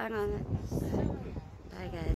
I don't know. Bye, guys.